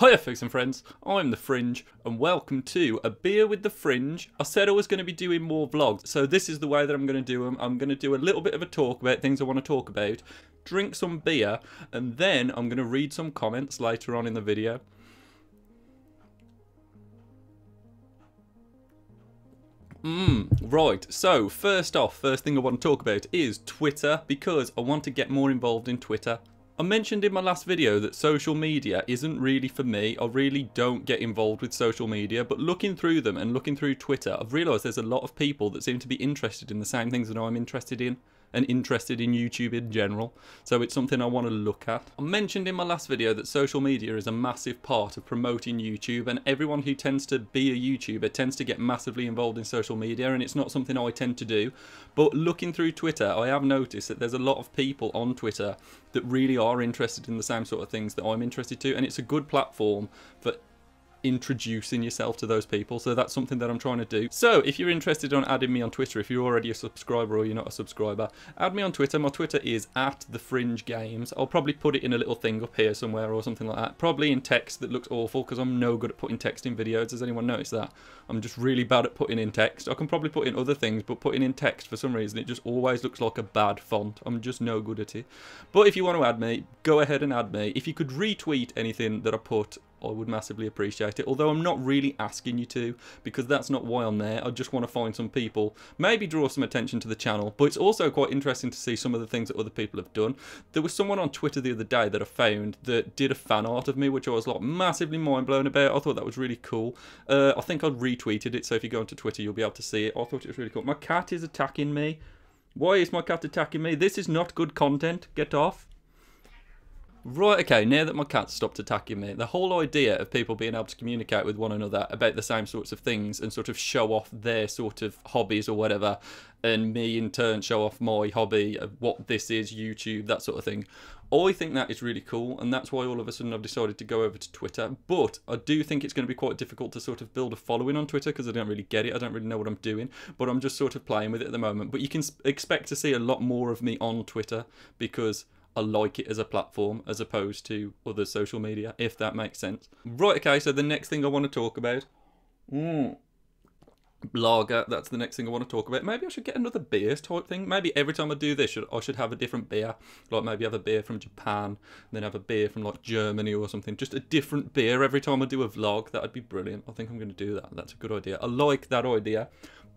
Hiya folks and friends, I'm The Fringe and welcome to A Beer with The Fringe. I said I was going to be doing more vlogs, so this is the way that I'm going to do them. I'm going to do a little bit of a talk about things I want to talk about, drink some beer, and then I'm going to read some comments later on in the video. Mmm, right. So, first off, first thing I want to talk about is Twitter because I want to get more involved in Twitter. I mentioned in my last video that social media isn't really for me. I really don't get involved with social media, but looking through them and looking through Twitter, I've realised there's a lot of people that seem to be interested in the same things that I'm interested in and interested in YouTube in general, so it's something I want to look at. I mentioned in my last video that social media is a massive part of promoting YouTube, and everyone who tends to be a YouTuber tends to get massively involved in social media, and it's not something I tend to do. But looking through Twitter, I have noticed that there's a lot of people on Twitter that really are interested in the same sort of things that I'm interested to, and it's a good platform for introducing yourself to those people. So that's something that I'm trying to do. So if you're interested on adding me on Twitter, if you're already a subscriber or you're not a subscriber, add me on Twitter. My Twitter is at the Fringe Games. I'll probably put it in a little thing up here somewhere or something like that. Probably in text that looks awful because I'm no good at putting text in videos. Has anyone noticed that? I'm just really bad at putting in text. I can probably put in other things, but putting in text for some reason, it just always looks like a bad font. I'm just no good at it. But if you want to add me, go ahead and add me. If you could retweet anything that I put I would massively appreciate it. Although I'm not really asking you to, because that's not why I'm there. I just want to find some people, maybe draw some attention to the channel. But it's also quite interesting to see some of the things that other people have done. There was someone on Twitter the other day that I found that did a fan art of me, which I was like massively mind blown about. I thought that was really cool. Uh, I think I'd retweeted it, so if you go onto Twitter, you'll be able to see it. I thought it was really cool. My cat is attacking me. Why is my cat attacking me? This is not good content. Get off. Right, okay, now that my cat stopped attacking me, the whole idea of people being able to communicate with one another about the same sorts of things and sort of show off their sort of hobbies or whatever, and me in turn show off my hobby of what this is, YouTube, that sort of thing. I think that is really cool, and that's why all of a sudden I've decided to go over to Twitter. But I do think it's going to be quite difficult to sort of build a following on Twitter because I don't really get it. I don't really know what I'm doing, but I'm just sort of playing with it at the moment. But you can expect to see a lot more of me on Twitter because I like it as a platform as opposed to other social media, if that makes sense. Right, okay, so the next thing I want to talk about. Mm. Lager, that's the next thing I want to talk about. Maybe I should get another beer type thing. Maybe every time I do this, I should have a different beer. Like maybe have a beer from Japan, then have a beer from like Germany or something. Just a different beer every time I do a vlog. That'd be brilliant. I think I'm going to do that. That's a good idea. I like that idea.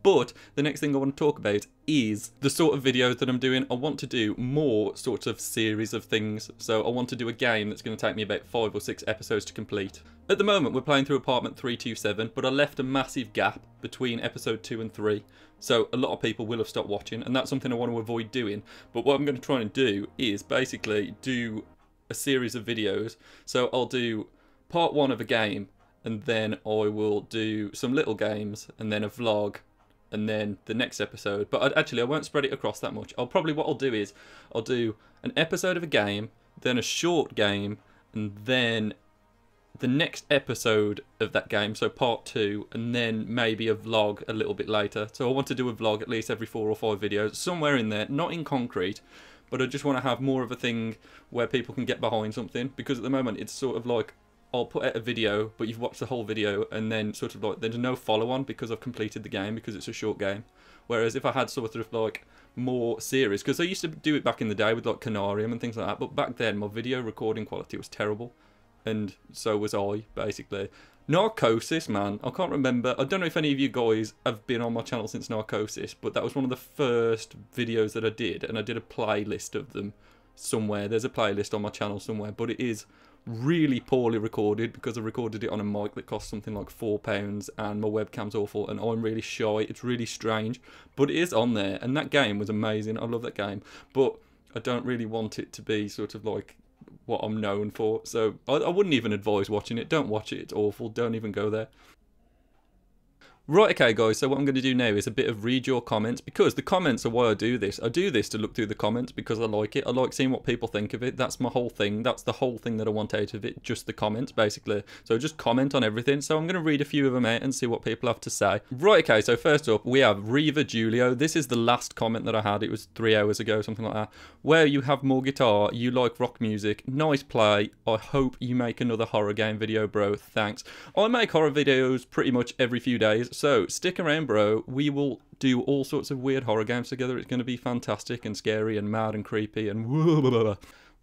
But the next thing I want to talk about is the sort of videos that I'm doing. I want to do more sort of series of things. So I want to do a game that's going to take me about five or six episodes to complete. At the moment, we're playing through Apartment 327, but I left a massive gap between episode 2 and 3. So a lot of people will have stopped watching, and that's something I want to avoid doing. But what I'm going to try and do is basically do a series of videos. So I'll do part 1 of a game, and then I will do some little games, and then a vlog, and then the next episode. But I'd, actually, I won't spread it across that much. I'll probably, what I'll do is, I'll do an episode of a game, then a short game, and then the next episode of that game, so part two, and then maybe a vlog a little bit later. So I want to do a vlog at least every four or five videos, somewhere in there, not in concrete, but I just want to have more of a thing where people can get behind something, because at the moment it's sort of like I'll put out a video, but you've watched the whole video, and then sort of like there's no follow on because I've completed the game because it's a short game. Whereas if I had sort of like more series, because I used to do it back in the day with like Canarium and things like that, but back then my video recording quality was terrible, and so was I basically. Narcosis, man, I can't remember. I don't know if any of you guys have been on my channel since Narcosis, but that was one of the first videos that I did, and I did a playlist of them somewhere. There's a playlist on my channel somewhere, but it is really poorly recorded because I recorded it on a mic that cost something like four pounds and my webcam's awful and I'm really shy. It's really strange, but it is on there and that game was amazing. I love that game, but I don't really want it to be sort of like what I'm known for. So I, I wouldn't even advise watching it. Don't watch it. It's awful. Don't even go there. Right, okay, guys, so what I'm going to do now is a bit of read your comments because the comments are why I do this. I do this to look through the comments because I like it. I like seeing what people think of it. That's my whole thing. That's the whole thing that I want out of it, just the comments, basically. So just comment on everything. So I'm going to read a few of them out and see what people have to say. Right, okay, so first up, we have Riva Julio. This is the last comment that I had. It was three hours ago, something like that. Where you have more guitar, you like rock music. Nice play. I hope you make another horror game video, bro. Thanks. I make horror videos pretty much every few days. So stick around, bro. We will do all sorts of weird horror games together. It's going to be fantastic and scary and mad and creepy and blah, blah, blah.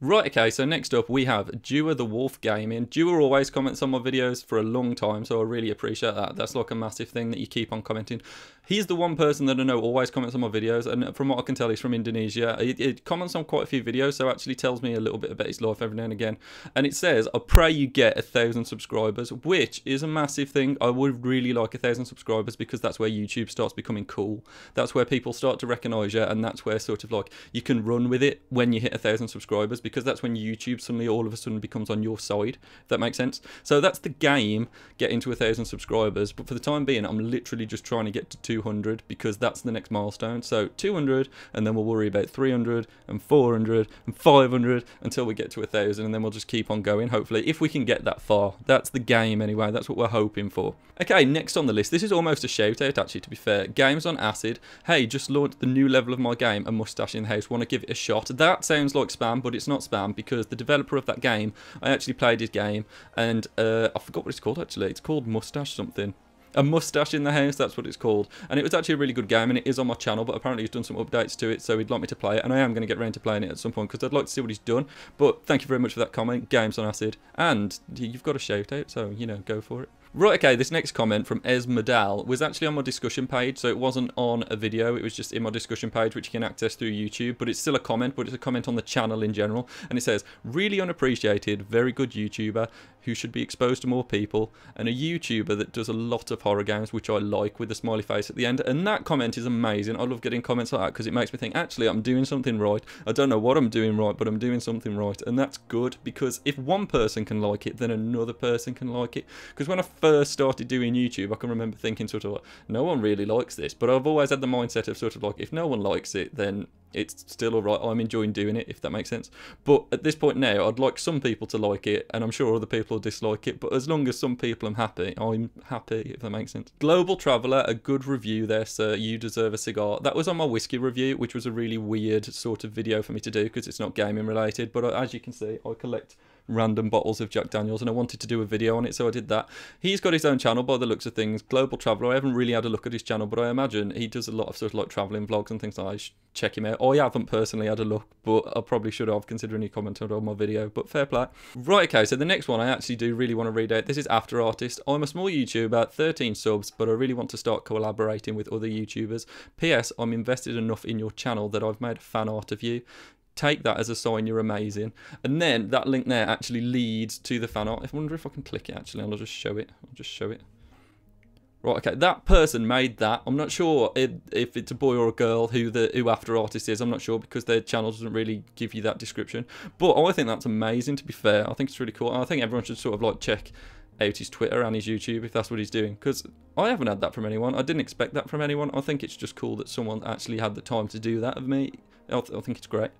Right, okay, so next up we have Dewar the Wolf Gaming. Dewar always comments on my videos for a long time, so I really appreciate that. That's like a massive thing that you keep on commenting. He's the one person that I know always comments on my videos, and from what I can tell, he's from Indonesia. He, comments on quite a few videos, so actually tells me a little bit about his life every now and again. And it says, I pray you get a thousand subscribers, which is a massive thing. I would really like a thousand subscribers because that's where YouTube starts becoming cool. That's where people start to recognize you, and that's where sort of like you can run with it when you hit a thousand subscribers because that's when YouTube suddenly all of a sudden becomes on your side, if that makes sense. So that's the game, getting to a thousand subscribers. But for the time being, I'm literally just trying to get to 200 because that's the next milestone. So 200, and then we'll worry about 300 and 400 and 500 until we get to a thousand, and then we'll just keep on going. Hopefully, if we can get that far, that's the game anyway. That's what we're hoping for. Okay, next on the list. This is almost a shout out, actually. To be fair, games on acid. Hey, just launched the new level of my game, a mustache in the house. Want to give it a shot? That sounds like spam, but it's not spam because the developer of that game, I actually played his game, and uh, I forgot what it's called actually. It's called Mustache something. A mustache in the house, that's what it's called. And it was actually a really good game, and it is on my channel, but apparently he's done some updates to it, so he'd like me to play it, and I am going to get around to playing it at some point, because I'd like to see what he's done. But thank you very much for that comment, Games on Acid, and you've got a shout out, so, you know, go for it. Right, okay, this next comment from Esmadal was actually on my discussion page, so it wasn't on a video, it was just in my discussion page, which you can access through YouTube, but it's still a comment, but it's a comment on the channel in general, and it says, really unappreciated, very good YouTuber, who should be exposed to more people, and a YouTuber that does a lot of horror games, which I like, with a smiley face at the end, and that comment is amazing, I love getting comments like that, because it makes me think, actually, I'm doing something right, I don't know what I'm doing right, but I'm doing something right, and that's good, because if one person can like it, then another person can like it, because when I first started doing YouTube, I can remember thinking sort of like, no one really likes this. But I've always had the mindset of sort of like, if no one likes it, then it's still alright. I'm enjoying doing it, if that makes sense. But at this point now, I'd like some people to like it, and I'm sure other people will dislike it. But as long as some people are happy, I'm happy, if that makes sense. Global Traveller, a good review there, sir. You deserve a cigar. That was on my whiskey review, which was a really weird sort of video for me to do because it's not gaming related. But uh, as you can see, I collect random bottles of Jack Daniels, and I wanted to do a video on it, so I did that. He's got his own channel by the looks of things, Global Traveller. I haven't really had a look at his channel, but I imagine he does a lot of sort of like travelling vlogs and things like that. check him out. I haven't personally had a look, but I probably should have, considering he commented on my video, but fair play. Right, okay, so the next one I actually do really want to read out. This is After Artist. I'm a small YouTuber, 13 subs, but I really want to start collaborating with other YouTubers. P.S. I'm invested enough in your channel that I've made fan art of you take that as a sign you're amazing. And then that link there actually leads to the fan art. I wonder if I can click it actually, and I'll just show it. I'll just show it. Right, okay, that person made that. I'm not sure if, if it's a boy or a girl who the who After Artist is. I'm not sure because their channel doesn't really give you that description. But I think that's amazing, to be fair. I think it's really cool. I think everyone should sort of like check out his Twitter and his YouTube if that's what he's doing. Because I haven't had that from anyone. I didn't expect that from anyone. I think it's just cool that someone actually had the time to do that of me. I, th I think it's great.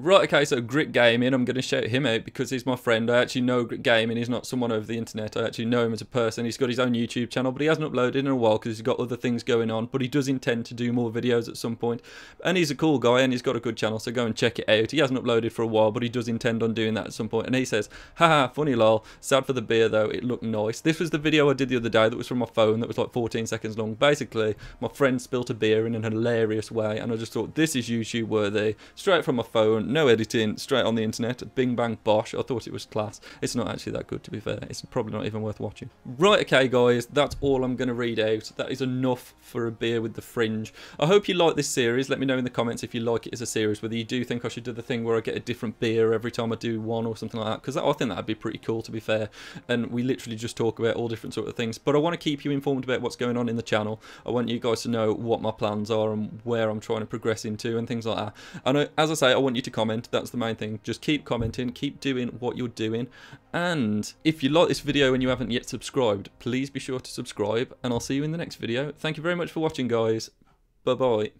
Right, okay, so Grit Gaming, I'm going to shout him out because he's my friend. I actually know Grit Gaming. He's not someone over the internet. I actually know him as a person. He's got his own YouTube channel, but he hasn't uploaded in a while because he's got other things going on. But he does intend to do more videos at some point. And he's a cool guy and he's got a good channel, so go and check it out. He hasn't uploaded for a while, but he does intend on doing that at some point. And he says, haha, funny lol. Sad for the beer though, it looked nice. This was the video I did the other day that was from my phone that was like 14 seconds long. Basically, my friend spilt a beer in an hilarious way, and I just thought, this is YouTube worthy. Straight from my phone, no editing straight on the internet. Bing bang bosh. I thought it was class. It's not actually that good to be fair. It's probably not even worth watching. Right, okay guys, that's all I'm going to read out. That is enough for a beer with the fringe. I hope you like this series. Let me know in the comments if you like it as a series, whether you do think I should do the thing where I get a different beer every time I do one or something like that. Because I think that'd be pretty cool to be fair. And we literally just talk about all different sort of things. But I want to keep you informed about what's going on in the channel. I want you guys to know what my plans are and where I'm trying to progress into and things like that. And I, as I say, I want you to comment. That's the main thing. Just keep commenting, keep doing what you're doing. And if you like this video and you haven't yet subscribed, please be sure to subscribe. And I'll see you in the next video. Thank you very much for watching, guys. Bye bye.